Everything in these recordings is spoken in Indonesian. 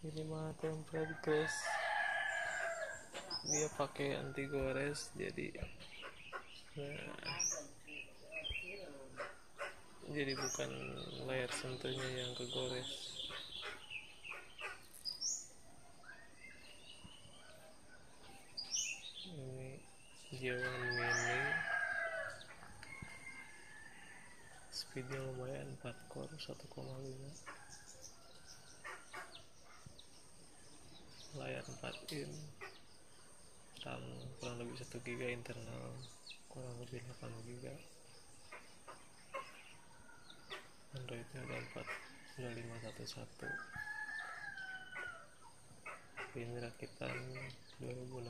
ini mah template guys. Dia pakai anti gores jadi nah, jadi bukan layar sentuhnya yang kegores. Ini Jawan mini. Speednya lumayan 4 core 1,5 layar 4 in RAM kurang lebih 1 GB internal. Kurang lebih 8 GB Androidnya ada 4 udah 511 ini rakitan 2016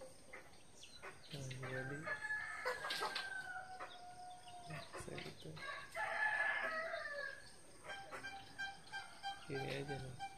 nah jadi nah, saya gitu ini aja nih